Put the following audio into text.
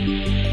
you